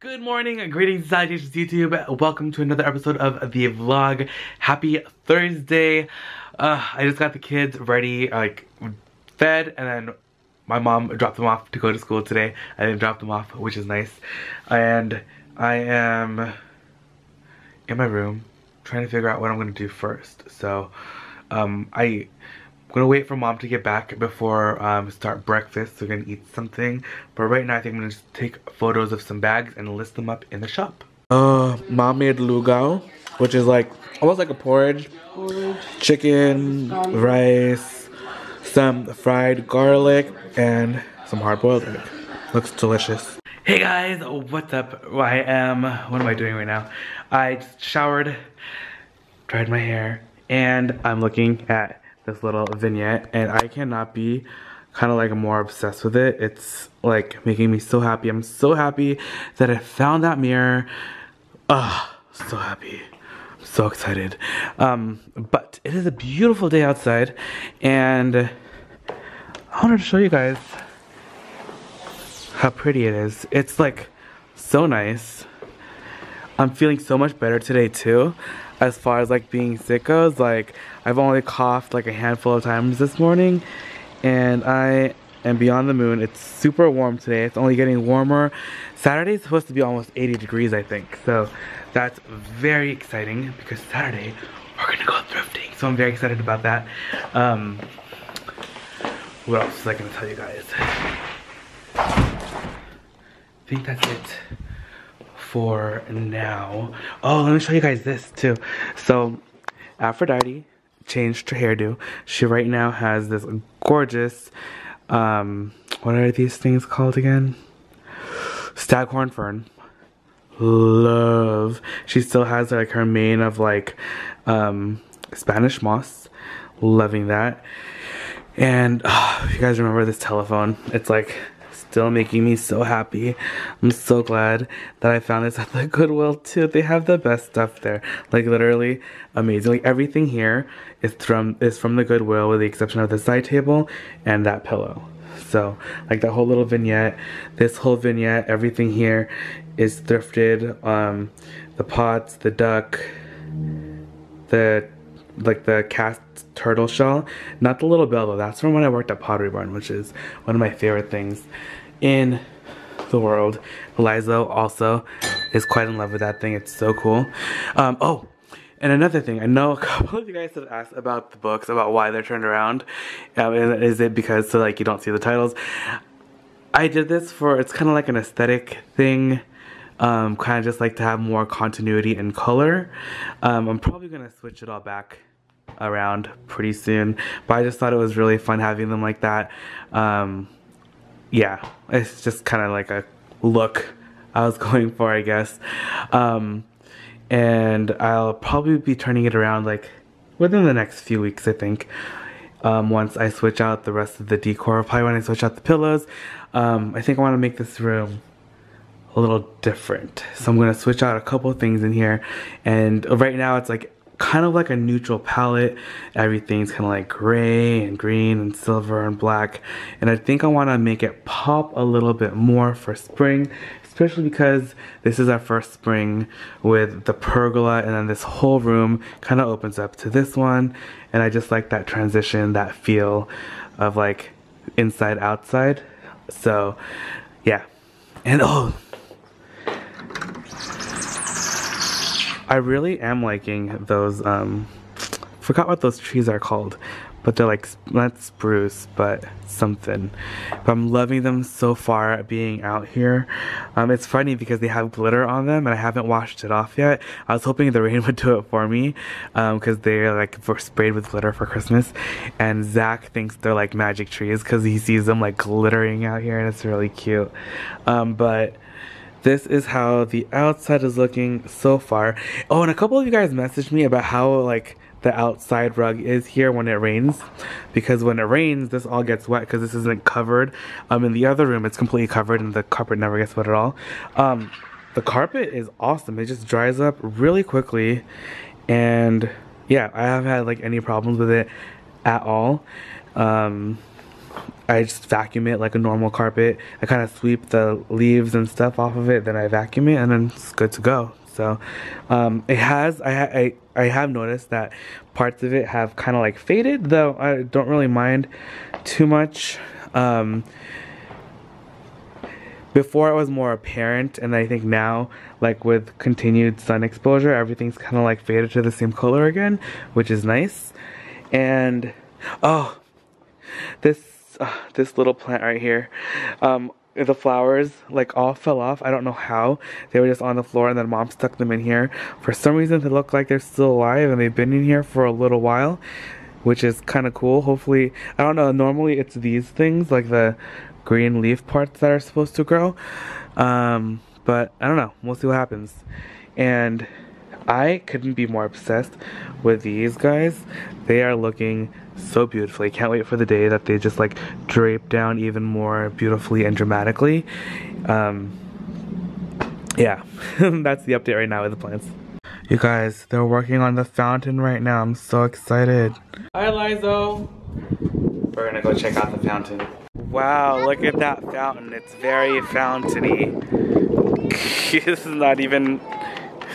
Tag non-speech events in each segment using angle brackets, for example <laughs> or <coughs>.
Good morning, greetings, salutations YouTube. Welcome to another episode of the vlog. Happy Thursday. Uh, I just got the kids ready, like fed, and then my mom dropped them off to go to school today. I didn't drop them off, which is nice. And I am in my room trying to figure out what I'm gonna do first. So um, I I'm gonna wait for mom to get back before um, start breakfast. So we're gonna eat something. But right now I think I'm gonna just take photos of some bags and list them up in the shop. Uh, mom made lugao, which is like almost like a porridge. Porridge. Chicken, rice, some fried garlic, and some hard-boiled egg. Looks delicious. Hey guys, what's up? I am, what am I doing right now? I just showered, dried my hair, and I'm looking at this little vignette and I cannot be kind of like more obsessed with it. It's like making me so happy. I'm so happy that I found that mirror. Oh, so happy. I'm so excited. Um, but it is a beautiful day outside and I wanted to show you guys how pretty it is. It's like so nice. I'm feeling so much better today too as far as like being sick goes. Like I've only coughed like a handful of times this morning and I am beyond the moon. It's super warm today. It's only getting warmer. Saturday is supposed to be almost 80 degrees I think. So that's very exciting because Saturday we're gonna go thrifting. So I'm very excited about that. Um, what else was I gonna tell you guys? I think that's it for now. Oh, let me show you guys this too. So, Aphrodite changed her hairdo. She right now has this gorgeous, um, what are these things called again? Staghorn fern. Love. She still has like her mane of like um, Spanish moss. Loving that. And uh, <sighs> if you guys remember this telephone, it's like still making me so happy. I'm so glad that I found this at the Goodwill too. They have the best stuff there. Like literally amazing. Like everything here is from is from the Goodwill with the exception of the side table and that pillow. So like that whole little vignette, this whole vignette, everything here is thrifted. Um, the pots, the duck, the like the cast turtle shell. Not the little bell though. That's from when I worked at Pottery Barn, which is one of my favorite things in the world. Eliza also is quite in love with that thing. It's so cool. Um, oh, and another thing, I know a <laughs> couple of you guys have asked about the books, about why they're turned around. Um, is it because so like you don't see the titles? I did this for, it's kind of like an aesthetic thing. Um, kind of just like to have more continuity and color. Um, I'm probably going to switch it all back around pretty soon. But I just thought it was really fun having them like that. Um, yeah, it's just kind of like a look I was <laughs> going for, I guess. Um, and I'll probably be turning it around like within the next few weeks, I think. Um, once I switch out the rest of the decor, probably when I switch out the pillows. Um, I think I want to make this room a little different. So I'm going to switch out a couple things in here. And right now it's like kind of like a neutral palette. Everything's kind of like gray and green and silver and black. And I think I want to make it pop a little bit more for spring, especially because this is our first spring with the pergola and then this whole room kind of opens up to this one. And I just like that transition, that feel of like inside outside. So yeah. And oh, I really am liking those, um, forgot what those trees are called, but they're like, not spruce, but something. But I'm loving them so far being out here. Um, it's funny because they have glitter on them and I haven't washed it off yet. I was hoping the <laughs> rain would do it for me because um, they're like sprayed with glitter for Christmas. And Zach thinks they're like magic trees because he sees them like glittering out here and it's really cute. Um, but this is how the outside is looking so far. Oh, and a couple of you guys messaged me about how like the outside rug is here when it rains because when it rains this all gets wet because this isn't covered um in the other room. It's completely covered and the carpet never gets wet at all. Um the carpet is awesome. It just dries up really quickly and yeah i haven't had like any problems with it at all. Um I just vacuum it like a normal carpet. I kind of sweep the leaves and stuff off of it, then I vacuum it, and then it's good to go. So um, it has I, I I have noticed that parts of it have kind of like faded, though I don't really mind too much. Um, before it was more apparent and I think now like with continued sun exposure everything's kind of like faded to the same color again which is nice and oh this uh, this little plant right here. Um the flowers like all fell off. I don't know how. They were just on the floor and then mom stuck them in here. For some reason they look like they're still alive and they've been in here for a little while which is kind of cool. Hopefully i don't know. Normally it's these things like the green leaf parts that are supposed to grow. Um but i don't know. We'll see what happens. And I couldn't be more obsessed with these guys. They are looking so beautifully. Can't wait for the day that they just like drape down even more beautifully and dramatically. Um, yeah, <laughs> that's the update right now with the plants. You guys, they're working on the fountain right now. I'm so excited. Hi, Lizo. We're gonna go check out the fountain. Wow, look at that fountain. It's very fountainy. <laughs> this is not even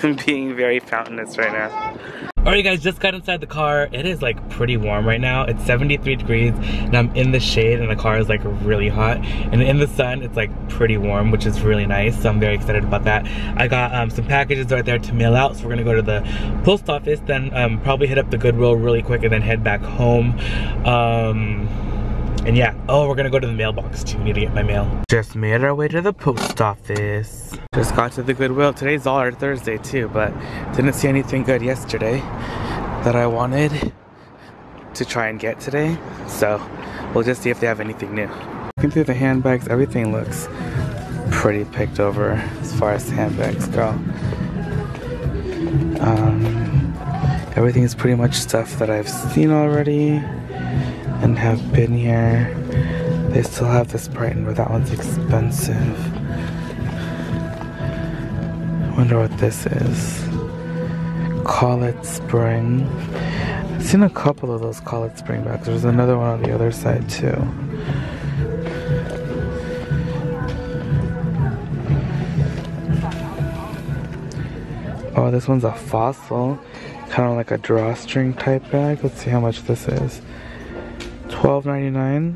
<laughs> being very fountainous right now. Alright guys, just got inside the car. It is like pretty warm right now. It's 73 degrees and I'm in the shade and the car is like really hot. And in the sun, it's like pretty warm, which is really nice. So I'm very excited about that. I got um, some packages right there to mail out. So we're gonna go to the post office, then um, probably hit up the Goodwill really quick and then head back home. Um, and yeah, oh, we're gonna go to the mailbox too. Need to get my mail. Just made our way to the post office. Just got to the Goodwill. Today's all our Thursday too, but didn't see anything good yesterday that I wanted to try and get today. So we'll just see if they have anything new. Looking through the handbags, everything looks pretty picked over as far as handbags go. Um, everything is pretty much stuff that I've seen already and have been here. They still have this Brighton, but that one's expensive. I Wonder what this is. Call it Spring. I've seen a couple of those Call it Spring bags. There's another one on the other side too. Oh, this one's a fossil. Kind of like a drawstring type bag. Let's see how much this is. $12.99.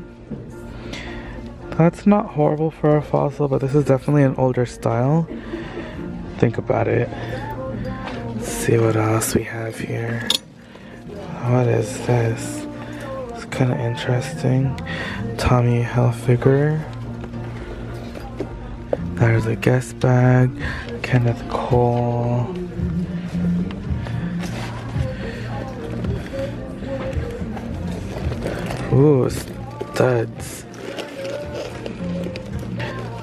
That's not horrible for a fossil, but this is definitely an older style. Think about it. Let's see what else we have here. What is this? It's kind of interesting. Tommy Hilfiger. There's a Guess bag. Kenneth Cole. Ooh, studs.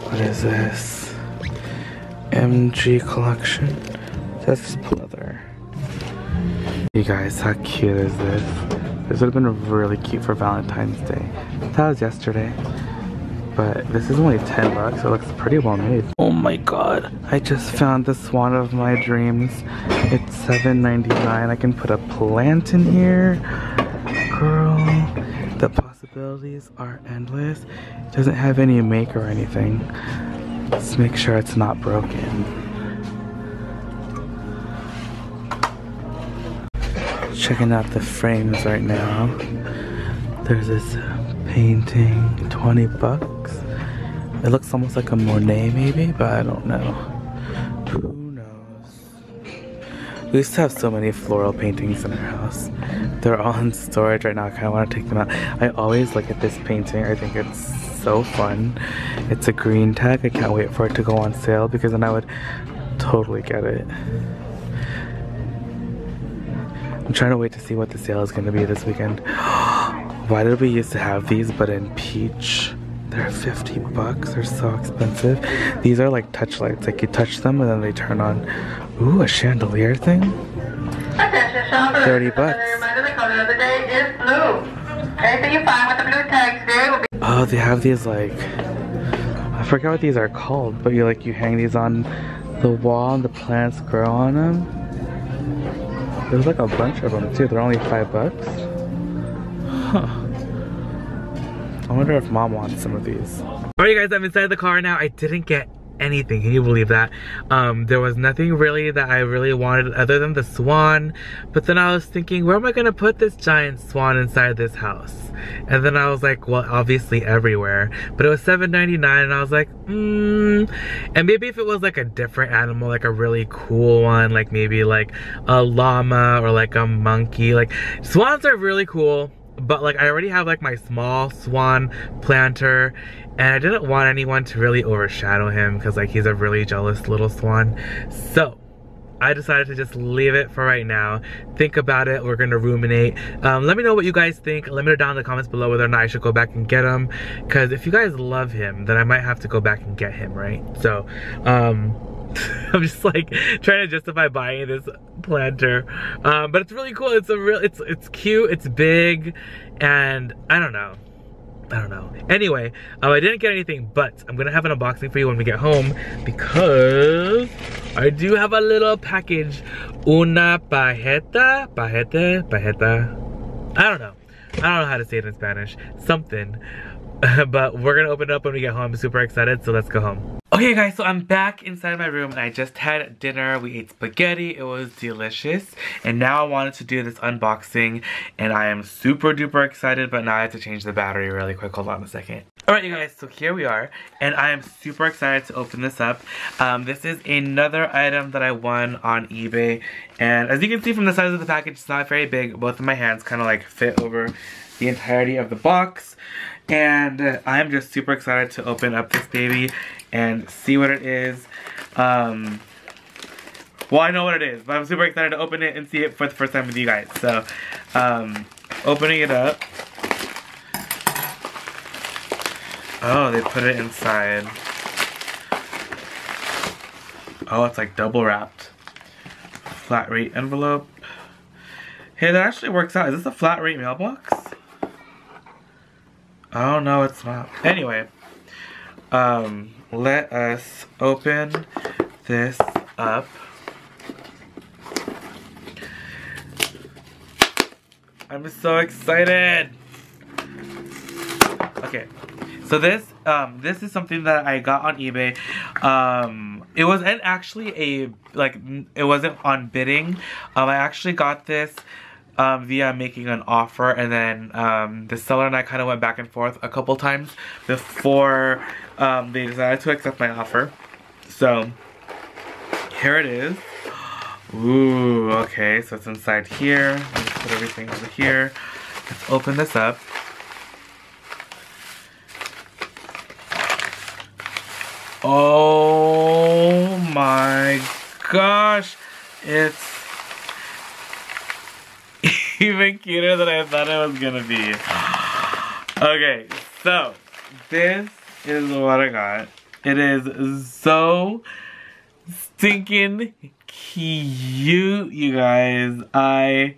What is this? MG collection. That's pleather. You guys, how cute is this? This would have been really cute for Valentine's Day. That was yesterday. But this is only 10 bucks. It looks pretty well made. Oh my god. I just found the swan of my dreams. It's $7.99. I can put a plant in here. Girl. The possibilities are endless. It doesn't have any make or anything. Let's make sure it's not broken. Checking out the frames right now. There's this painting, 20 bucks. It looks almost like a Monet maybe, but I don't know. We used to have so many floral paintings in our house. They're all in storage right now. I kind of want to take them out. I always look at this painting. I think it's so fun. It's a green tag. I can't wait for it to go on sale because then I would totally get it. I'm trying to wait to see what the sale is going to be this weekend. <gasps> Why did we used to have these but in peach? They're 50 bucks. They're so expensive. These are like touch lights. Like you touch them and then they turn on. Ooh, a chandelier thing? 30 bucks. Oh, they have these like, I forget what these are called, but you like, you hang these on the wall and the plants grow on them. There's like a bunch of them too. They're only five bucks. Huh. I wonder if mom wants some of these. Alright you guys, I'm inside the car now. I didn't get anything. Can you believe that? Um, there was nothing really that I really wanted other than the swan. But then I was thinking, where am I gonna put this giant swan inside this house? And then I was like, well, obviously everywhere. But it was $7.99 and I was like, hmm. And maybe if it was like a different animal, like a really cool one, like maybe like a llama or like a monkey. Like swans are really cool but like I already have like my small swan planter and I didn't want anyone to really overshadow him because like he's a really jealous little swan. So I decided to just leave it for right now. Think about it. We're gonna ruminate. Um, let me know what you guys think. Let me know down in the comments below whether or not I should go back and get him. Cause if you guys love him, then I might have to go back and get him, right? So, um, <laughs> I'm just like trying to justify buying this planter. Um, but it's really cool. It's a real, it's, it's cute, it's big, and I don't know. I don't know. Anyway, um, I didn't get anything, but I'm gonna have an unboxing for you when we get home because I do have a little package. Una pajeta, pajete, pajeta. I don't know. I don't know how to say it in Spanish. Something. <laughs> but we're gonna open it up when we get home. I'm super excited, so let's go home. Okay guys, so I'm back inside my room and I just had dinner. We ate spaghetti, it was delicious. And now I wanted to do this unboxing and I am super duper excited, but now I have to change the battery really quick. Hold on a second. Alright you guys, so here we are and I am super excited to open this up. Um, this is another item that I won on eBay and as you can see from the size of the package, it's not very big. Both of my hands kind of like fit over the entirety of the box and I'm just super excited to open up this baby and see what it is. Um, well, I know what it is, but I'm super excited to open it and see it for the first time with you guys. So, um, opening it up. Oh, they put it inside. Oh, it's like double wrapped. Flat rate envelope. Hey, that actually works out. Is this a flat rate mailbox? Oh no, it's not. Anyway, um, let us open this up. I'm so excited. Okay, so this um this is something that I got on eBay. Um, it wasn't actually a like it wasn't on bidding. Um, I actually got this um, via making an offer and then um, the seller and I kind of went back and forth a couple times before um, they decided to accept my offer. So here it is. Ooh, okay, so it's inside here. Let's put everything over here. Let's open this up. Oh my gosh, it's <laughs> even cuter than I thought it was gonna be. Okay, so this is what I got. It is so stinking cute, you guys. I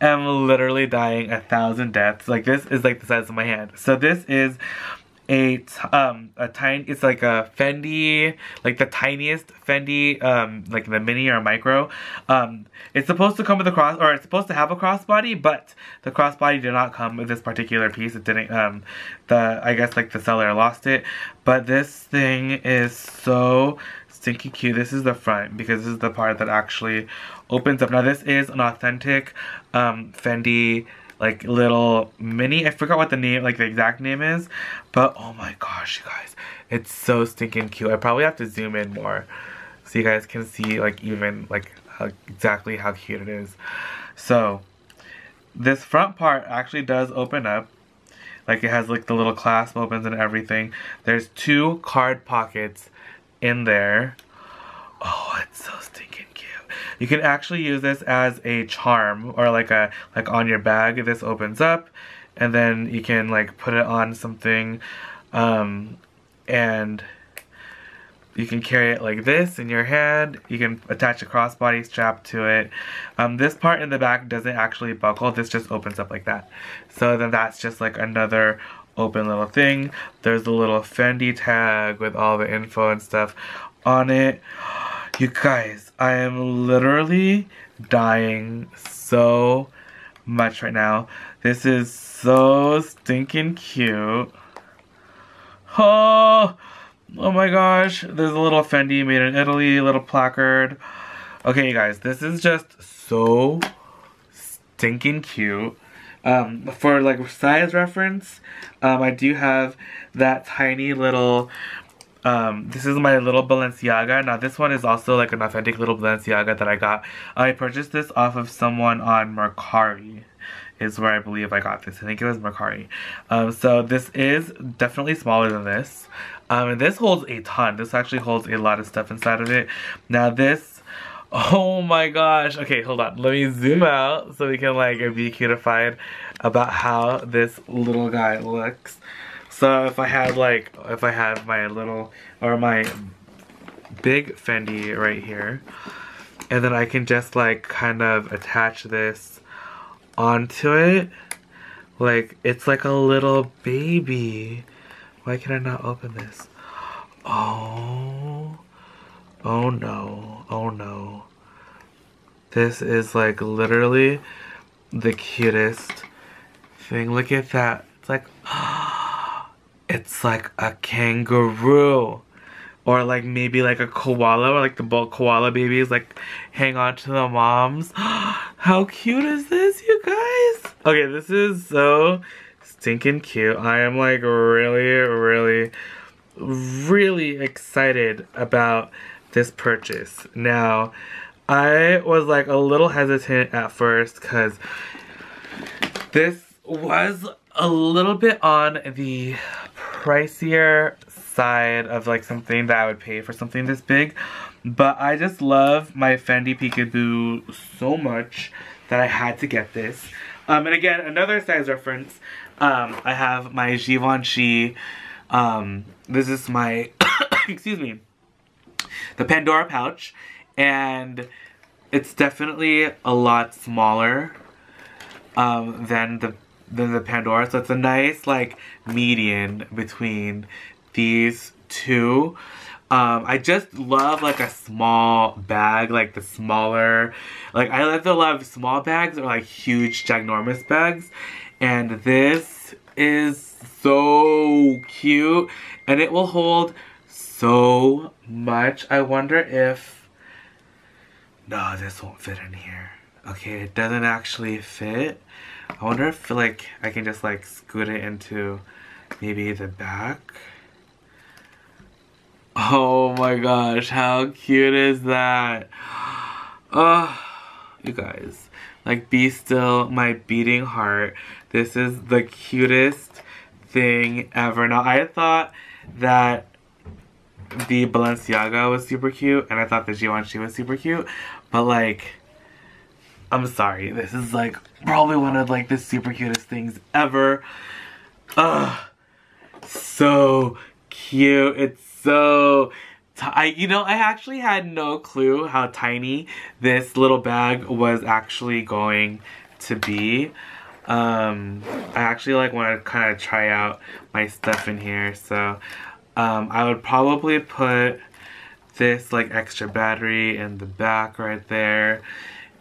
am literally dying a thousand deaths. Like this is like the size of my hand. So this is a um a tiny it's like a Fendi like the tiniest Fendi um like the mini or micro. Um it's supposed to come with a cross or it's supposed to have a crossbody but the crossbody did not come with this particular piece. It didn't um the I guess like the seller lost it. But this thing is so stinky cute. This is the front because this is the part that actually opens up. Now this is an authentic um Fendi like little mini. I forgot what the name, like the exact name is, but oh my gosh, you guys, it's so stinking cute. I probably have to zoom in more so you guys can see like even like how, exactly how cute it is. So this front part actually does open up. Like it has like the little clasp opens and everything. There's two card pockets in there. Oh, it's so stinking you can actually use this as a charm or like a like on your bag. This opens up and then you can like put it on something um, and you can carry it like this in your hand. You can attach a crossbody strap to it. Um, this part in the back doesn't actually buckle. This just opens up like that. So then that's just like another open little thing. There's the little Fendi tag with all the info and stuff on it. You guys, I am literally dying so much right now. This is so stinking cute. Oh, oh my gosh. There's a little Fendi made in Italy, little placard. Okay, you guys, this is just so stinking cute. Um, for like size reference, um, I do have that tiny little um, this is my little Balenciaga. Now this one is also like an authentic little Balenciaga that I got. I purchased this off of someone on Mercari is where I believe I got this. I think it was Mercari. Um, so this is definitely smaller than this. Um, and this holds a ton. This actually holds a lot of stuff inside of it. Now this, <laughs> oh my gosh. Okay, hold on. Let me zoom out so we can like be cutified about how this little guy looks. So if I had like, if I had my little, or my big Fendi right here, and then I can just like kind of attach this onto it, like it's like a little baby. Why can I not open this? Oh, oh no, oh no. This is like literally the cutest thing. Look at that. It's like, <gasps> oh, it's like a kangaroo. Or like maybe like a koala or like the koala babies like hang on to the moms. <gasps> How cute is this you guys? Okay this is so stinking cute. I am like really really really excited about this purchase. Now i was like a little hesitant at first because this was a little bit on the pricier side of like something that I would pay for something this big. But I just love my Fendi Peekaboo so much that I had to get this. Um, and again, another size reference, um, I have my Givenchy, um, this is my, <coughs> excuse me, the Pandora pouch. And it's definitely a lot smaller um, than the than the Pandora. So it's a nice like median between these two. Um, I just love like a small bag, like the smaller, like I love to love small bags or like huge ginormous bags. And this is so cute and it will hold so much. I wonder if, no, this won't fit in here. Okay, it doesn't actually fit. I wonder if like I can just like scoot it into maybe the back. Oh my gosh, how cute is that? Oh, you guys. Like, be still my beating heart. This is the cutest thing ever. Now, I thought that the Balenciaga was super cute, and I thought the Givenchy was super cute, but like, I'm sorry. This is like probably one of like the super cutest things ever. Ugh. So cute. It's so... I, you know, I actually had no clue how tiny this little bag was actually going to be. Um, I actually like want to kind of try out my stuff in here. So, um, I would probably put this like extra battery in the back right there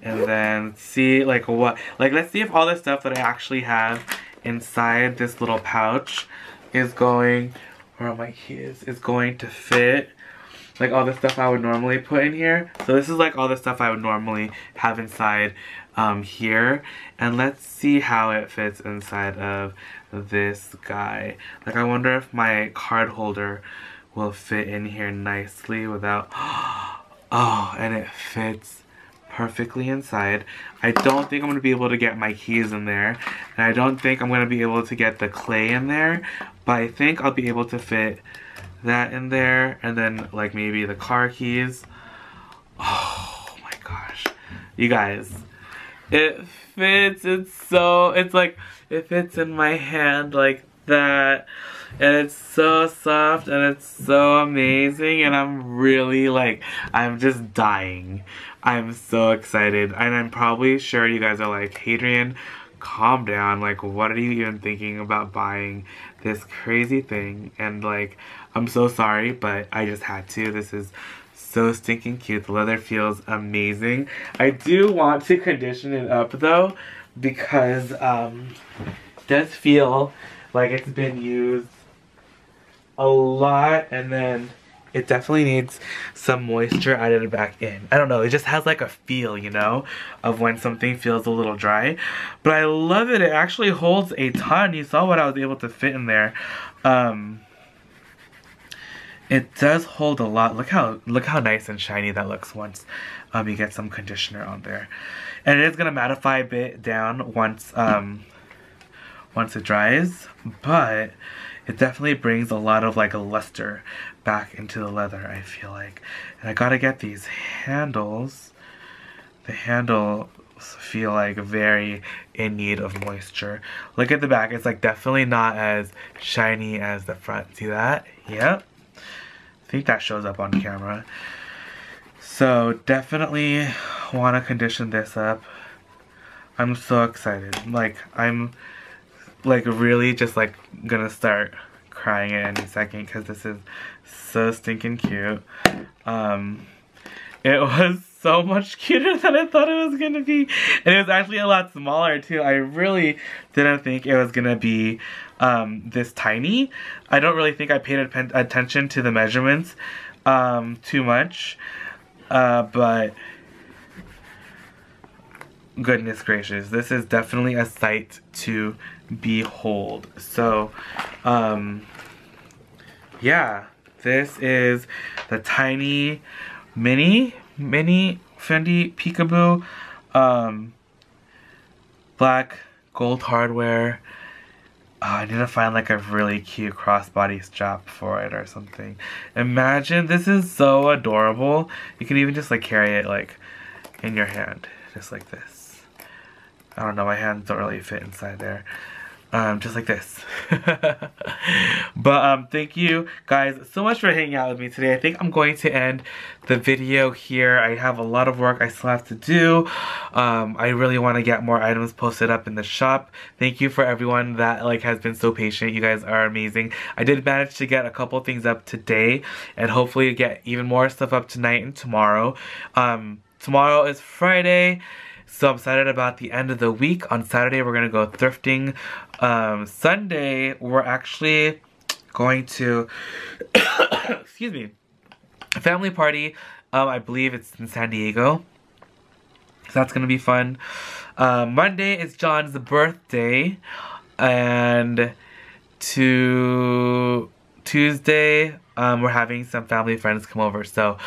and then see like what like let's see if all the stuff that I actually have inside this little pouch is going where my keys? Is going to fit like all the stuff I would normally put in here. So this is like all the stuff I would normally have inside um, here. And let's see how it fits inside of this guy. Like I wonder if my card holder will fit in here nicely without <gasps> oh and it fits perfectly inside. I don't think I'm going to be able to get my keys in there. And I don't think I'm going to be able to get the clay in there. But I think I'll be able to fit that in there. And then like maybe the car keys. Oh my gosh. You guys. It fits. It's so, it's like, it fits in my hand like that. And it's so soft and it's so amazing and I'm really like I'm just dying. I'm so excited and I'm probably sure you guys are like Hadrian calm down. Like what are you even thinking about buying this crazy thing? And like I'm so sorry but I just had to. This is so stinking cute. The leather feels amazing. I do want to condition it up though because um, it does feel like it's been used a lot and then it definitely needs some moisture added back in. I don't know, it just has like a feel, you know, of when something feels a little dry. But I love it, it actually holds a ton. You saw what I was able to fit in there. Um, it does hold a lot. Look how look how nice and shiny that looks once um, you get some conditioner on there. And it is to mattify a bit down once um, once it dries, but it definitely brings a lot of like a luster back into the leather, I feel like. And I gotta get these handles. The handles feel like very in need of moisture. Look at the back, it's like definitely not as shiny as the front. See that? Yep. I think that shows up on camera. So definitely want to condition this up. I'm so excited. Like I'm like really just like gonna start crying in any second because this is so stinking cute. Um, it <laughs> was so much cuter than I thought it was gonna be. And it was actually a lot smaller too. I really didn't think it was gonna be um, this tiny. I don't really think I paid attention to the measurements um, too much. Uh, but goodness gracious, this is definitely a sight to behold. So, um, yeah, this is the tiny mini, mini Fendi Peekaboo, um, black gold hardware. Oh, I need to find like a really cute crossbody strap for it or something. Imagine, this is so adorable. You can even just like carry it like in your hand, just like this. I don't know, my hands don't really fit inside there um, just like this. <laughs> but um, thank you guys so much for hanging out with me today. I think I'm going to end the video here. I have a lot of work I still have to do. Um, I really want to get more items posted up in the shop. Thank you for everyone that like has been so patient. You guys are amazing. I did manage to get a couple things up today and hopefully get even more stuff up tonight and tomorrow. Um, tomorrow is Friday. So I'm excited about the end of the week. On Saturday, we're going to go thrifting. Um, Sunday, we're actually going to, <coughs> excuse me, family party. Um, I believe it's in San Diego. So that's going to be fun. Um, Monday is John's birthday. And to Tuesday, um, we're having some family friends come over. So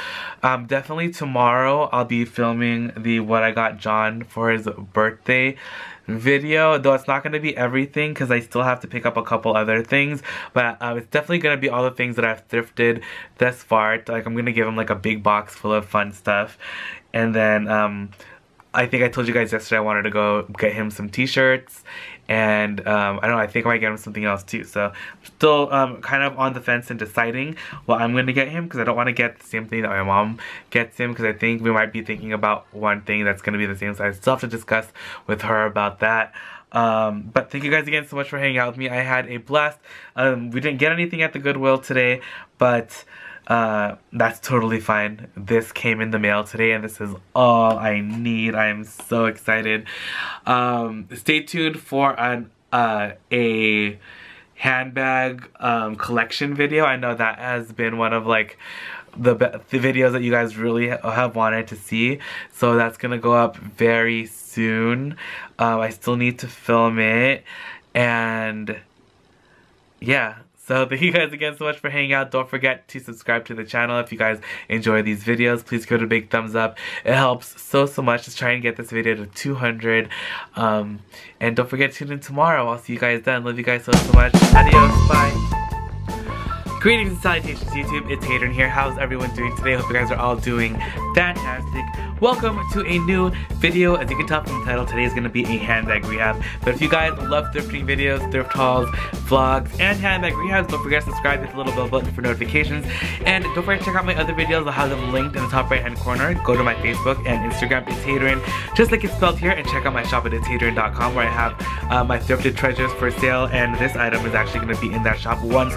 um, definitely tomorrow I'll be filming the What I Got John for his birthday video though it's not going to be everything because I still have to pick up a couple other things. But uh, it's definitely going to be all the things that I've thrifted thus far. Like I'm going to give him like a big box full of fun stuff. And then um, I think I told you guys yesterday I wanted to go get him some t-shirts and um, I don't know, I think I might get him something else too. So I'm still um, kind of on the fence and deciding what I'm going to get him because I don't want to get the same thing that my mom gets him because I think we might be thinking about one thing that's going to be the same size. Still have to discuss with her about that. Um, but thank you guys again so much for hanging out with me. I had a blast. Um, we didn't get anything at the Goodwill today, but uh, that's totally fine. This came in the mail today and this is all I need. I am so excited. Um, stay tuned for an, uh, a handbag um, collection video. I know that has been one of like the, the videos that you guys really have wanted to see. So that's gonna go up very soon. Um, I still need to film it and yeah so thank you guys again so much for hanging out. Don't forget to subscribe to the channel if you guys enjoy these videos. Please give it a big thumbs up. It helps so, so much. Just try and get this video to 200. Um, and don't forget to tune in tomorrow. I'll see you guys then. Love you guys so, so much. Adios. Bye. Greetings and salutations YouTube, it's Hadrian here. How's everyone doing today? Hope you guys are all doing fantastic. Welcome to a new video. As you can tell from the title, today is going to be a handbag rehab. But if you guys love thrifting videos, thrift hauls, vlogs, and handbag rehabs, don't forget to subscribe, hit the little bell button for notifications. And don't forget to check out my other videos. I'll have them linked in the top right hand corner. Go to my Facebook and Instagram, it's Hadrian, just like it's spelled here. And check out my shop at itshadrian.com where I have uh, my thrifted treasures for sale. And this item is actually going to be in that shop once